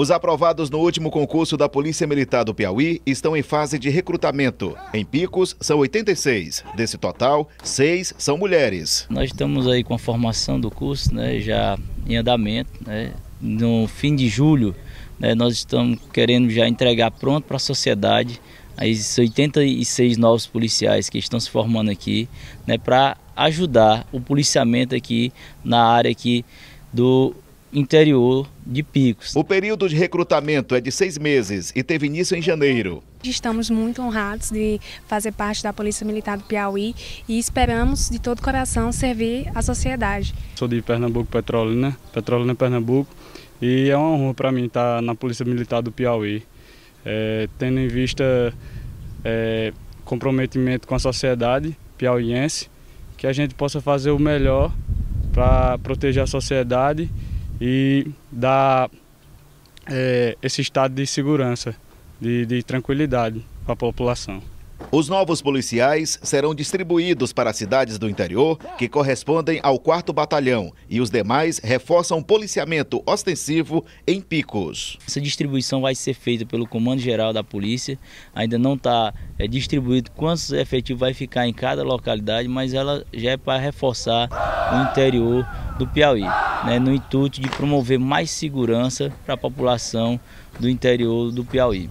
Os aprovados no último concurso da Polícia Militar do Piauí estão em fase de recrutamento. Em Picos, são 86. Desse total, seis são mulheres. Nós estamos aí com a formação do curso, né, já em andamento. Né? No fim de julho, né, nós estamos querendo já entregar pronto para a sociedade as 86 novos policiais que estão se formando aqui, né, para ajudar o policiamento aqui na área aqui do interior de Picos. O período de recrutamento é de seis meses e teve início em janeiro. Estamos muito honrados de fazer parte da Polícia Militar do Piauí e esperamos de todo coração servir à sociedade. Sou de Pernambuco, Petrolina, Petrolina, Pernambuco, e é uma honra para mim estar na Polícia Militar do Piauí, é, tendo em vista é, comprometimento com a sociedade piauiense, que a gente possa fazer o melhor para proteger a sociedade e dar é, esse estado de segurança, de, de tranquilidade para a população. Os novos policiais serão distribuídos para as cidades do interior, que correspondem ao 4 Batalhão, e os demais reforçam o policiamento ostensivo em picos. Essa distribuição vai ser feita pelo Comando Geral da Polícia, ainda não está é, distribuído quantos efetivos vai ficar em cada localidade, mas ela já é para reforçar o interior do Piauí, né, no intuito de promover mais segurança para a população do interior do Piauí.